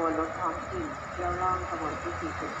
บวนรถท้องถิ่นเที่ยวล่องขบวนที่ 43